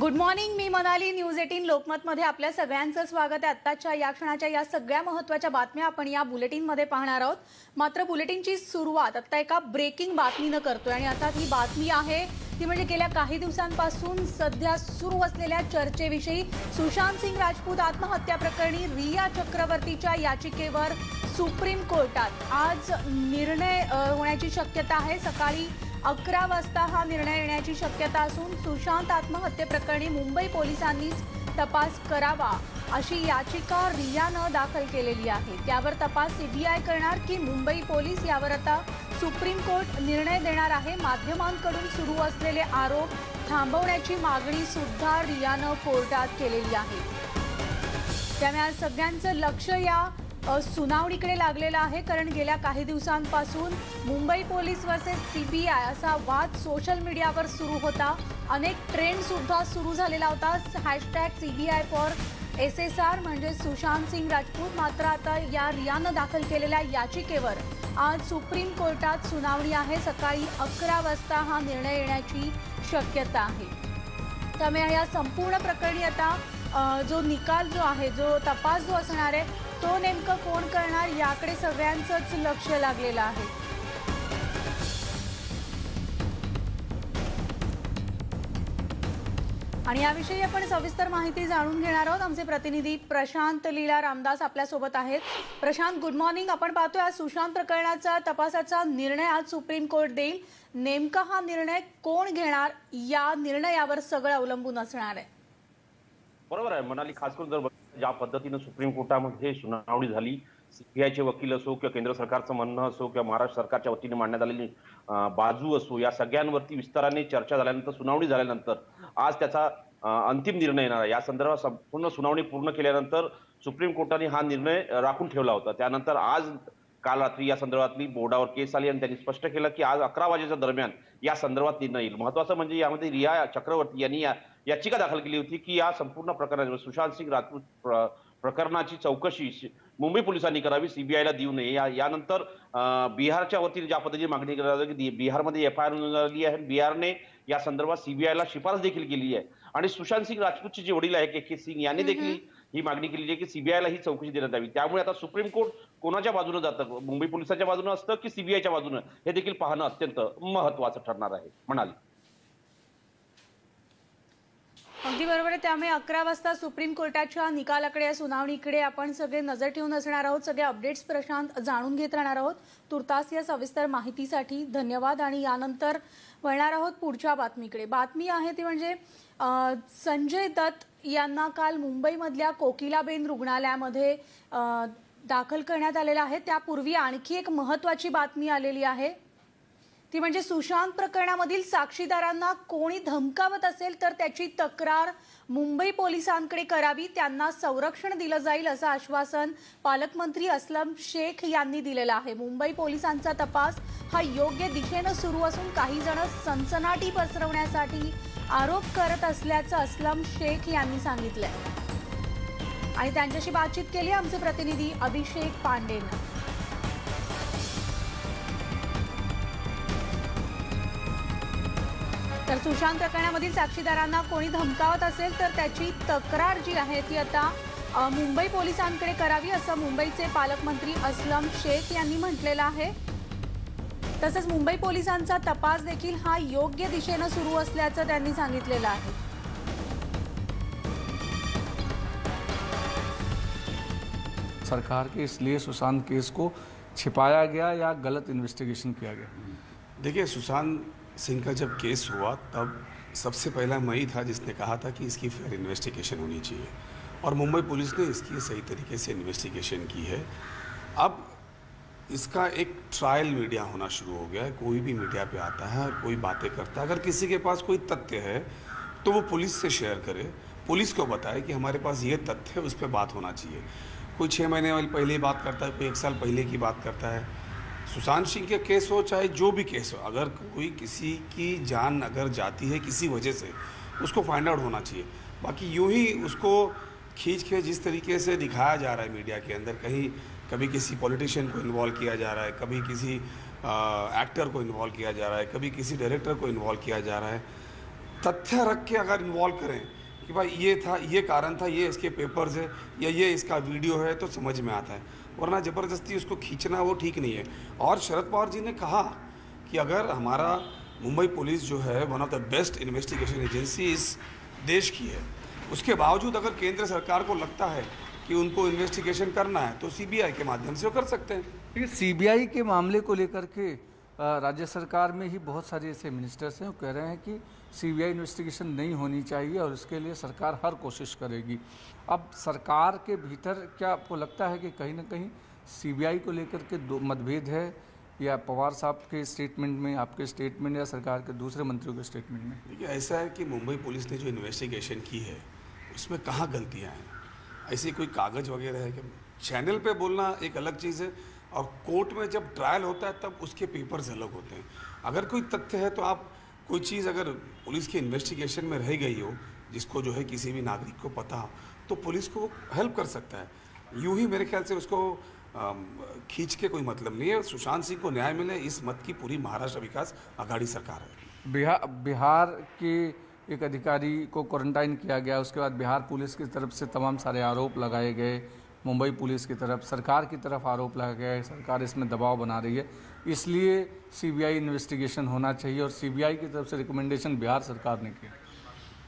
Good morning मी Manali. News eighteen लोकमतमध्ये आपल्या सगळ्यांचं स्वागत आहे. आत्ताच्या या क्षणाच्या या सगळ्या महत्त्वाच्या बातम्या आपण या बुलेटिनमध्ये पाहणार आहोत. मात्र बुलेटिनची सुरुवात आता एका ब्रेकिंग बातमीनं करतोय आणि आता ही बातमी आहे ती म्हणजे गेल्या काही दिवसांपासून सध्या सुरू असलेल्या चर्चेविषयी सुशांत सिंग राजपूत आत्महत्या प्रकरणी रिया चक्रवर्तीच्या याचिकेवर सुप्रीम कोर्टात आज निर्णय होण्याची शक्यता आहे. सकाळी अकरा वाजता हा निर्णय येण्याची शक्यता असून सुशांत आत्महत्येप्रकरणी मुंबई पोलिसांनीच तपास करावा अशी याचिका रियानं दाखल केलेली आहे. त्यावर तपास सीबीआय करणार की मुंबई पोलीस यावर आता सुप्रीम कोर्ट निर्णय देणार आहे. माध्यमांकडून सुरू असलेले आरोप थांबवण्याची मागणी सुद्धा रियानं कोर्टात केलेली आहे. त्यामुळे आज सगळ्यांचं लक्ष या सुनावणीकडे लागलेला आहे कारण गेल्या काही दिवसांपासून मुंबई पोलीस वर्सेस सीबीआय असा वाद सोशल मीडियावर सुरू होता. अनेक ट्रेंड सुद्धा सुरू झालेला होता. Hashtag CBI for S S R म्हणजे सुशांत सिंग राजपूत. मात्र आता या रियानं दाखल केलेल्या याचिकेवर आज सुप्रीम कोर्टात सुनावणी आहे. सकाळी अकरा वाजता हा निर्णय येण्याची शक्यता आहे. त्यामुळे या संपूर्ण प्रकरणी आता जो निकाल जो आहे जो तपास जो असणार आहे तो नेमकं कोण करणार याकडे सगळ्यांचंच लक्ष लागलेलं आहे. आणि याविषयी आपण सविस्तर माहिती जाणून घेणार आहोत. आमचे प्रतिनिधी प्रशांत लीला रामदास आपल्यासोबत आहेत. प्रशांत गुड मॉर्निंग आपण पाहतोय आज सुशांत प्रकरणाचा तपासाचा निर्णय आज सुप्रीम कोर्ट देईल. नेमका हा निर्णय कोण घेणार? या निर्णयावर सगळं अवलंबून असणार आहे. बरोबर आहे. मनाली खास करून जर ज्या पद्धतीनं सुप्रीम कोर्टामध्ये सुनावणी झाली सीबीआयचे वकील असो किंवा केंद्र सरकारचं म्हणणं असो किंवा महाराष्ट्र सरकारच्या वतीने मांडण्यात आलेली बाजू असो या सगळ्यांवरती विस्ताराने चर्चा झाल्यानंतर सुनावणी झाल्यानंतर आज त्याचा अंतिम निर्णय येणार आहे. या संदर्भात संपूर्ण सुनावणी पूर्ण केल्यानंतर सुप्रीम कोर्टाने हा निर्णय राखून ठेवला होता. त्यानंतर आज काल रात्री या संदर्भातली बोर्डावर केस आली आणि त्यांनी स्पष्ट केलं की आज अकरा वाजेच्या दरम्यान या संदर्भात निर्णय येईल. महत्वाचं म्हणजे यामध्ये रिया चक्रवर्ती यांनी या याचिका दाखल केली होती की या संपूर्ण प्रकरणाची सुशांत सिंग राजपूत प्र- प्रकरणाची चौकशी मुंबई पोलिसांनी करावी सीबीआयला देऊ नये. या यानंतर बिहारच्या वतीने ज्या पद्धतीने मागणी करण्यात आली की बिहारमध्ये एफ आय आर नोंदवली आहे. बिहारने या संदर्भात सीबीआयला शिफारस देखील केली आहे. आणि सुशांत सिंग राजपूतचे जे वडील आहे के के सिंग यांनी देखील ही मागणी केली आहे की सीबीआयला ही चौकशी देण्यात यावी. त्यामुळे आता सुप्रीम कोर्ट कोणाच्या बाजूने जातं? मुंबई पोलिसाच्या बाजूने असतं की सीबीआयच्या बाजूने? हे देखील पाहणं अत्यंत महत्वाचं ठरणार आहे. म्हणाले. अगदी बरोबर आहे. त्यामुळे अकरा वाजता सुप्रीम कोर्टाच्या निकालाकडे या सुनावणीकडे आपण सगळे नजर ठेवून असणार आहोत. सगळे अपडेट्स प्रशांत जाणून घेत राहणार आहोत. तुर्तास या सविस्तर माहितीसाठी धन्यवाद आणि यानंतर वळणार आहोत पुढच्या बातमीकडे. बातमी आहे ती म्हणजे संजय दत्त यांना काल मुंबईमधल्या कोकिलाबेन रुग्णालयामध्ये दाखल करण्यात आलेलं आहे. त्यापूर्वी आणखी एक महत्त्वाची बातमी आलेली आहे. ती म्हणजे सुशांत प्रकरणामधील साक्षीदारांना कोणी धमकावत असेल तर त्याची तक्रार मुंबई पोलिसांकडे करावी त्यांना संरक्षण दिलं जाईल असं आश्वासन पालकमंत्री असलम शेख यांनी दिलेलं आहे. मुंबई पोलिसांचा तपास हा योग्य दिशेनं सुरू असून काही जण सनसनाटी पसरवण्यासाठी आरोप करत असल्याचं असलम शेख यांनी सांगितलंय. आणि त्यांच्याशी बातचीत केली आमचे प्रतिनिधी अभिषेक पांडेनं. तर सुशांत प्रकरणामधील साक्षीदारांना कोणी धमकावत असेल तर त्याची तक्रार जी आहे ती आता मुंबई पोलिसांकडे करावी असं मुंबईचे पालकमंत्री असलम शेख यांनी म्हटलेलं आहे. तसंच मुंबई पोलिसांचा तपास देखील हा योग्य दिशेनं सुरू असल्याचं त्यांनी सांगितलेलं आहे. सरकार के इसलिए सुशांत केस को छिपाया गया या गलत इन्वेस्टिगेशन किया गया? देखिए सुशांत सिंह का जब केस हुआ, तब सबसे पहला मैं ही था जिसने कहा था कि इसकी फेयर इन्वेस्टिगेशन होनी चाहिए। और मुंबई पुलिस ने इसकी सही तरीके से इन्वेस्टिगेशन की है। अब इसका एक ट्रायल मीडिया होना शुरू हो गया है। कोई भी मीडिया पे आता है, कोई बातें करता है। अगर किसी के पास कोई तथ्य है तो वो पुलिस से शेयर करे। पुलिस को बताए कि हमारे पास ये तथ्य है, उस पर बात होना चाहिए। कोई छः महीने पहले बात करता है, कोई एक साल पहले की बात करता है। सुशांत सिंह के केस हो चाहे जो भी केस हो अगर कोई किसी की जान अगर जाती है किसी वजह से उसको फाइंड आउट होना चाहिए। बाकी यूँ ही उसको खींच के जिस तरीके से दिखाया जा रहा है मीडिया के अंदर कहीं कभी किसी पॉलिटिशियन को इन्वॉल्व किया जा रहा है कभी किसी आ, एक्टर को इन्वॉल्व किया जा रहा है कभी किसी डायरेक्टर को इन्वॉल्व किया जा रहा है। तथ्य रख के अगर इन्वॉल्व करें कि भाई ये था ये कारण था ये इसके पेपर्स है या ये इसका वीडियो है तो समझ में आता है। वरना ज़बरदस्ती उसको खींचना वो ठीक नहीं है। और शरद पवार जी ने कहा कि अगर हमारा मुंबई पुलिस जो है one of the best investigation agency इस देश की है, उसके बावजूद अगर केंद्र सरकार को लगता है कि उनको इन्वेस्टिगेशन करना है तो सीबीआई के माध्यम से वो कर सकते हैं। सीबीआई के मामले को लेकर के राज्य सरकार में ही बहुत सारे ऐसे मिनिस्टर्स हैं, वो कह रहे हैं कि सीबीआई इन्वेस्टिगेशन नहीं होनी चाहिए और उसके लिए सरकार हर कोशिश करेगी। अब सरकार के भीतर क्या आपको लगता है कि कहीं ना कहीं सीबीआई को लेकर के दो मतभेद है, या पवार साहब के स्टेटमेंट में, आपके स्टेटमेंट या सरकार के दूसरे मंत्रियों के स्टेटमेंट में? देखिए, ऐसा है कि मुंबई पुलिस ने जो इन्वेस्टिगेशन की है, उसमें कहाँ गलतियाँ हैं? ऐसी कोई कागज़ वगैरह है कि चैनल पे बोलना एक अलग चीज़ है। और कोर्ट में जब ट्रायल होता है, तब उसके पेपर्स अलग होते हैं। अगर कोई तथ्य है तो आप कोई चीज़ अगर पुलिस के इन्वेस्टिगेशन में रह गई हो, जिसको जो है किसी भी नागरिक को पता हो तो पुलिस को हेल्प कर सकता है। यूँ ही मेरे ख्याल से उसको खींच के कोई मतलब नहीं है। सुशांत सिंह को न्याय मिले, इस मत की पूरी महाराष्ट्र विकास आघाड़ी सरकार है। बिहार बिहार के एक अधिकारी को क्वारंटाइन किया गया, उसके बाद बिहार पुलिस की तरफ़ से तमाम सारे आरोप लगाए गए। मुंबई पुलिस की तरफ़, सरकार की तरफ़ आरोप लगा गया है, सरकार इसमें दबाव बना रही है। इसलिए सीबीआई इन्वेस्टिगेशन होना चाहिए और सीबीआई की तरफ़ से रिकमेंडेशन बिहार सरकार ने किया।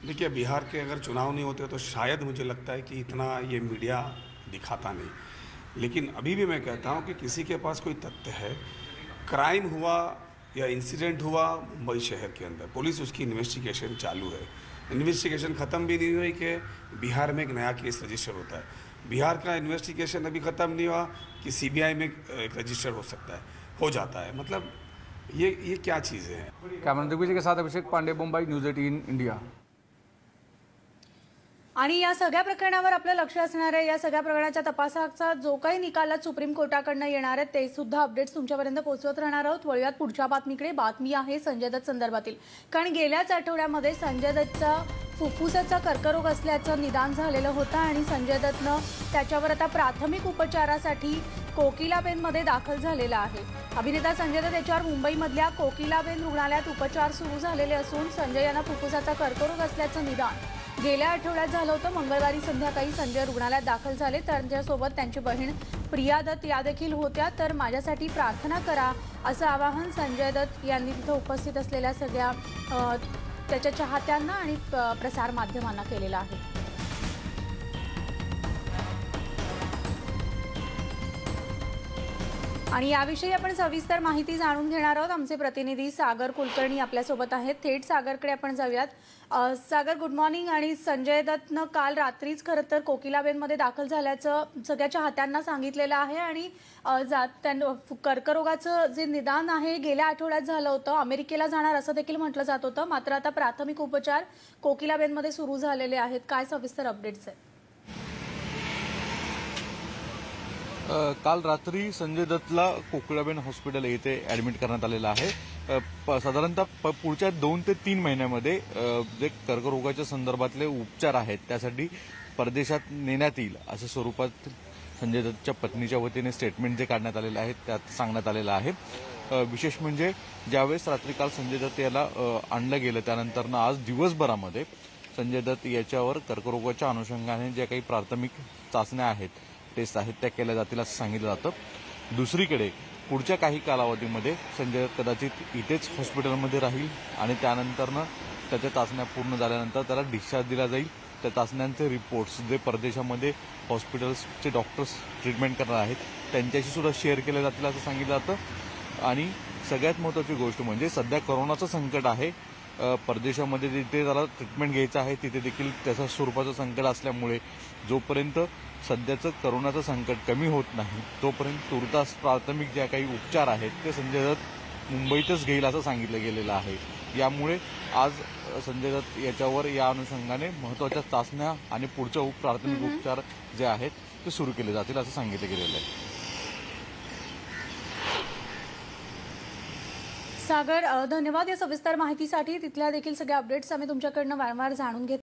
देखिए, बिहार के अगर चुनाव नहीं होते तो शायद मुझे लगता है कि इतना ये मीडिया दिखाता नहीं। लेकिन अभी भी मैं कहता हूँ कि किसी के पास कोई तथ्य है, क्राइम हुआ या इंसिडेंट हुआ मुंबई शहर के अंदर, पुलिस उसकी इन्वेस्टिगेशन चालू है। इन्वेस्टिगेशन ख़त्म भी नहीं हुई कि बिहार में एक नया केस रजिस्टर होता है। बिहार का इन्वेस्टिगेशन अभी ख़त्म नहीं हुआ कि सीबीआई में रजिस्टर हो सकता है, हो जाता है। मतलब ये ये क्या चीज़ें हैं? कैमरा दिग्विजय के साथ Abhishek Pandey, Mumbai, news eighteen, India. आणि या सगळ्या प्रकरणावर आपलं लक्ष असणार आहे. या सगळ्या प्रकरणाच्या तपासाचा जो काही निकाल सुप्रीम कोर्टाकडनं येणार आहे ते सुद्धा अपडेट्स तुमच्यापर्यंत पोहोचवत राहणार आहोत. वळूयात पुढच्या बातमीकडे. बातमी आहे संजय दत्त संदर्भातील. कारण गेल्याच आठवड्यामध्ये संजय दत्तचा फुफ्फुसाचा कर्करोग असल्याचं निदान झालेलं होतं आणि संजय दत्तनं त्याच्यावर आता प्राथमिक उपचारासाठी कोकिलाबेनमध्ये दाखल झालेला आहे. अभिनेता संजय दत्त याच्यावर मुंबईमधल्या कोकिलाबेन रुग्णालयात उपचार सुरू झालेले असून संजय यांना फुफ्फुसाचा कर्करोग असल्याचं निदान गेल्या आठवड्यात झालं होतं. मंगळवारी संध्याकाळी संजय रुग्णालयात दाखल झाले. त्यांच्यासोबत त्यांची बहीण प्रिया दत्त या देखील होत्या. तर माझ्यासाठी प्रार्थना करा असं आवाहन संजय दत्त यांनी तिथं उपस्थित असलेल्या सगळ्या त्याच्या चाहत्यांना आणि प- प्रसार माध्यमांना केलेलं आहे. आणि याविषयी आपण सविस्तर माहिती जाणून घेणार आहोत. आमचे प्रतिनिधी सागर कुलकर्णी आपल्यासोबत आहेत. थेट सागरकडे आपण जाऊयात. सागर गुड मॉर्निंग आणि संजय दत्तनं काल रात्रीच खरं तर कोकिलाबेनमध्ये दाखल झाल्याचं सगळ्या चाहत्यांना सांगितलेलं आहे आणि जात त्यां कर्करोगाचं जे निदान आहे गेल्या आठवड्यात झालं होतं. अमेरिकेला जाणार असं देखील म्हटलं जात होतं. मात्र आता प्राथमिक उपचार कोकिलाबेनमध्ये सुरू झालेले आहेत. काय सविस्तर अपडेट्स आहेत? काल रात्री संजय दत्तला कोकिळाबेन हॉस्पिटल येथे ऍडमिट करण्यात आलेलं आहे. प- साधारणतः प- पुढच्या दोन ते तीन महिन्यामध्ये जे कर्करोगाच्या संदर्भातले उपचार आहेत त्यासाठी परदेशात नेण्यात येईल अशा स्वरूपात संजय दत्तच्या पत्नीच्या वतीने स्टेटमेंट जे काढण्यात आलेलं आहे त्यात सांगण्यात आलेलं आहे. विशेष म्हणजे ज्यावेळेस रात्री काल संजय दत्त याला आणलं गेलं त्यानंतरनं आज दिवसभरामध्ये संजय दत्त याच्यावर कर्करोगाच्या अनुषंगाने ज्या काही प्राथमिक चाचण्या आहेत टेस्ट आहेत त्या केल्या जातील असं सांगितलं जातं. दुसरीकडे पुढच्या काही कालावधीमध्ये संजय कदाचित इथेच हॉस्पिटलमध्ये राहील आणि त्यानंतरनं त्याच्या चाचण्या पूर्ण झाल्यानंतर त्याला डिस्चार्ज दिला जाईल. त्या चाचण्यांचे रिपोर्ट्स जे परदेशामध्ये हॉस्पिटल्सचे डॉक्टर्स ट्रीटमेंट करणार आहेत त्यांच्याशी सुद्धा शेअर केले जातील असं सांगितलं जातं. आणि सगळ्यात महत्त्वाची गोष्ट म्हणजे सध्या करोनाचं संकट आहे. परदेशामध्ये जिथे त्याला ट्रीटमेंट घ्यायचं आहे तिथे देखील त्याचं स्वरूपाचं संकट असल्यामुळे जोपर्यंत सध्याचं करोनाचं संकट कमी होत नाही तोपर्यंत तुर्तास प्राथमिक ज्या काही उपचार आहेत ते संजय दत्त मुंबईतच घेईल असं सांगितलं गेलेलं आहे. यामुळे आज संजय दत्त याच्यावर या अनुषंगाने महत्त्वाच्या चाचण्या आणि पुढच्या उप प्राथमिक उपचार जे आहेत ते सुरू केले जातील असं सांगितलं गेलेलं आहे. सागर धन्यवाद या सविस्तर माहितीसाठी. तिथल्या देखील सगळ्या अपडेट्स आम्ही तुमच्याकडनं वारंवार जाणून घेत